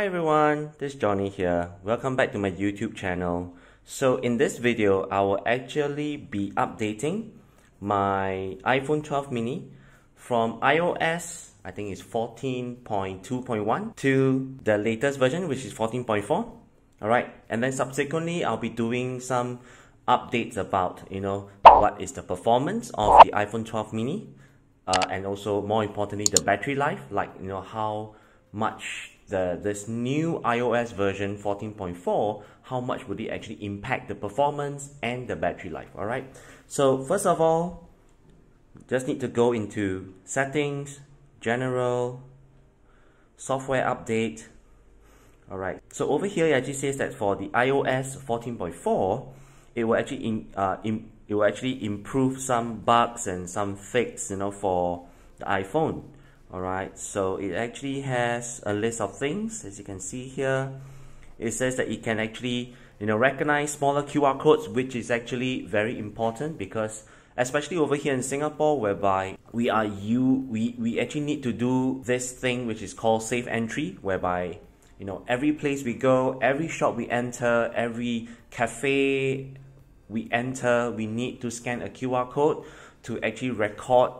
Hi everyone, this is Jonny here. Welcome back to my YouTube channel. So in this video, I will actually be updating my iPhone 12 mini from iOS, I think it's 14.2.1 to the latest version, which is 14.4. Alright, and then subsequently, I'll be doing some updates about, you know, what is the performance of the iPhone 12 mini uh, and also more importantly, the battery life, like, you know, how much the this new iOS version 14.4, how much would it actually impact the performance and the battery life, all right? So first of all, just need to go into settings, general, software update, all right. So over here, it actually says that for the iOS 14.4, it will actually in, uh, in, it will actually improve some bugs and some fix, you know, for the iPhone all right so it actually has a list of things as you can see here. It says that it can actually you know recognize smaller QR codes which is actually very important because especially over here in Singapore whereby we are you we, we actually need to do this thing which is called SafeEntry whereby you know every place we go every shop we enter every cafe we enter we need to scan a QR code to actually record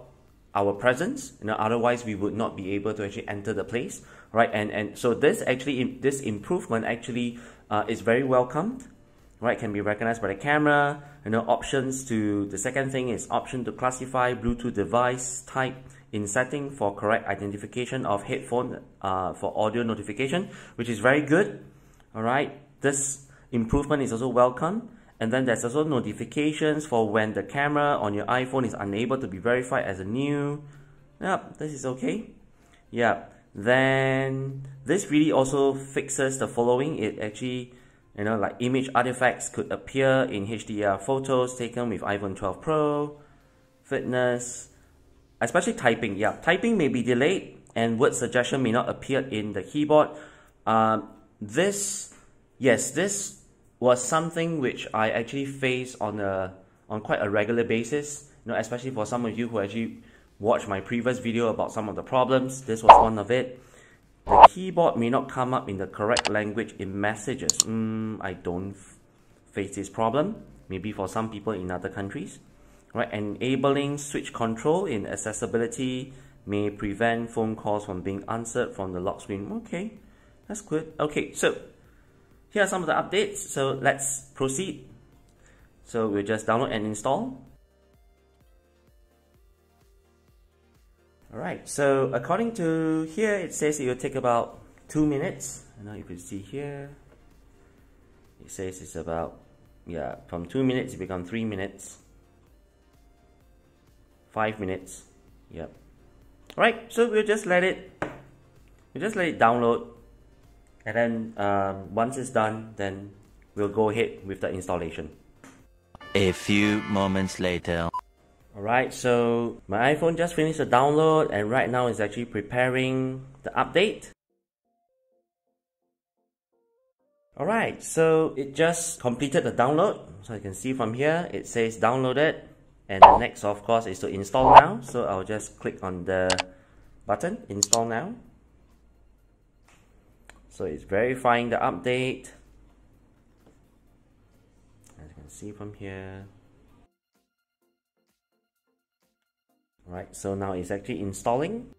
our presence you know otherwise we would not be able to actually enter the place right? And and so this actually this improvement actually uh, is very welcomed right? Can be recognized by the camera you know options to the second thing is option to classify bluetooth device type in setting for correct identification of headphone uh, for audio notification which is very good all right this improvement is also welcome and then there's also notifications for when the camera on your iPhone is unable to be verified as a new. Yep, this is okay. Yep. Then this really also fixes the following. It actually, you know, like image artifacts could appear in HDR photos taken with iPhone 12 Pro. Fitness, especially typing. Yeah, typing may be delayed and word suggestion may not appear in the keyboard. Um, this, yes, this was something which I actually face on a on quite a regular basis. You know, especially for some of you who actually watched my previous video about some of the problems. This was one of it. The keyboard may not come up in the correct language in messages. Mm, I don't face this problem. Maybe for some people in other countries. Right, enabling switch control in accessibility may prevent phone calls from being answered from the lock screen. Okay, that's good. Okay, so here are some of the updates, so let's proceed. So we'll just download and install. Alright, so according to here, it says it will take about 2 minutes. And now you can see here, it says it's about, yeah, from 2 minutes it become 3 minutes. 5 minutes, yep. Alright, so we'll just let it, we'll just let it download and then um, once it's done then we'll go ahead with the installation. A few moments later. Alright so my iPhone just finished the download and right now it's actually preparing the update. Alright so it just completed the download. So you can see from here it says downloaded. And the next of course is to install now. So I'll just click on the button install now so it's verifying the update. As you can see from here. Right, so now it's actually installing.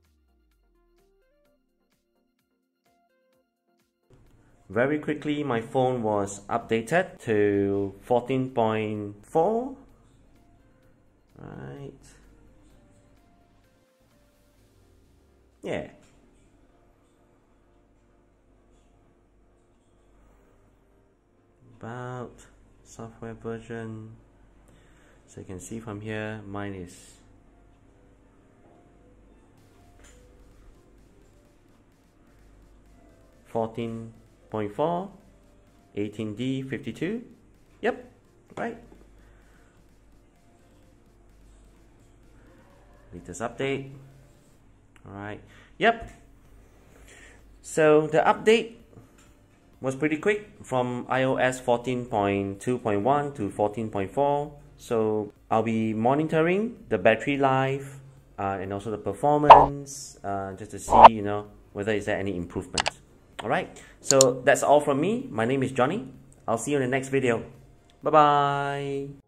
Very quickly, my phone was updated to 14.4. Right. Yeah, about software version so you can see from here mine is Fourteen point four, eighteen D fifty two. Yep, right. Latest update. Alright. Yep. So the update was pretty quick from iOS 14.2.1 to 14.4. So I'll be monitoring the battery life uh, and also the performance uh, just to see, you know, whether is there any improvement. Alright, so that's all from me. My name is Jonny. I'll see you in the next video. Bye bye.